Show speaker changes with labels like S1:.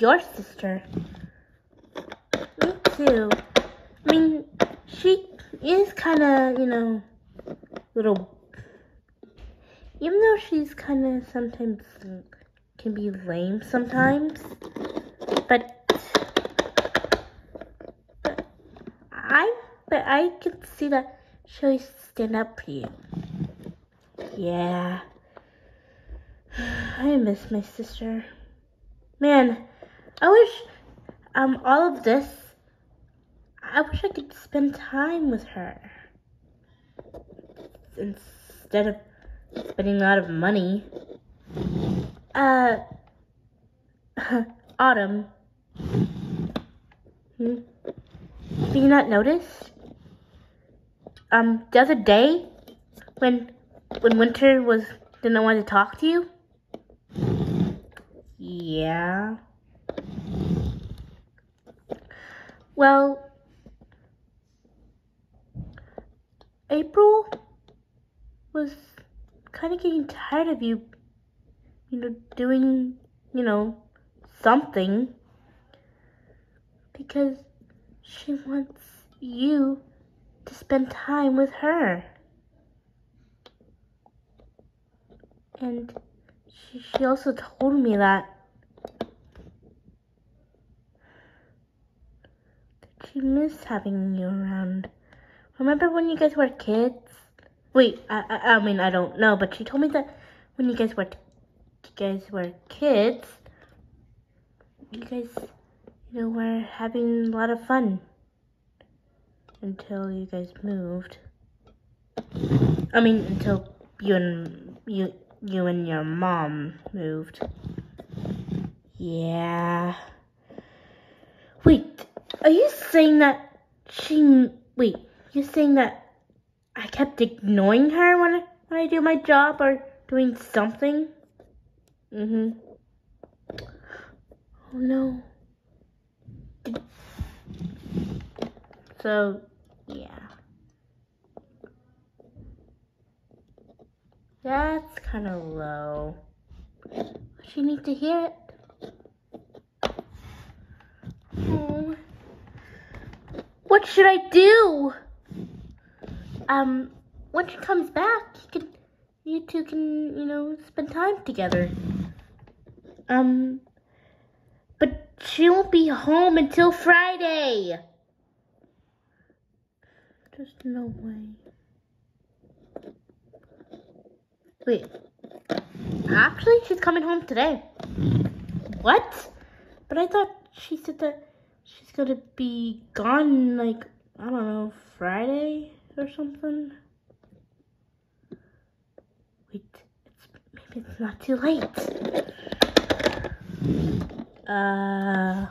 S1: your sister. Me too. I mean, she is kind of, you know, little. Even though she's kind of sometimes can be lame sometimes, but, I but I can see that she always stand up for you. Yeah. I miss my sister. Man, I wish um all of this I wish I could spend time with her. Instead of spending a lot of money. Uh Autumn. Hmm? Have you not notice? Um, the other day when when Winter was didn't want to talk to you? Yeah. Well, April was kind of getting tired of you, you know, doing, you know, something. Because she wants you to spend time with her. And she, she also told me that, she missed having you around. Remember when you guys were kids? Wait, I, I, I mean, I don't know, but she told me that when you guys were, you guys were kids, you guys, you know, were having a lot of fun until you guys moved. I mean, until you and you you and your mom moved. Yeah. Are you saying that she? Wait, you saying that I kept ignoring her when I, when I do my job or doing something? Mm-hmm. Oh no. So, yeah. That's kind of low. But you need to hear it. What should I do? Um, when she comes back, you can, you two can, you know, spend time together. Um, but she won't be home until Friday. There's no way. Wait. Actually, she's coming home today. What? But I thought she said that she's gonna be gone, like, I don't know, Friday or something. Wait, it's, maybe it's not too late. Uh...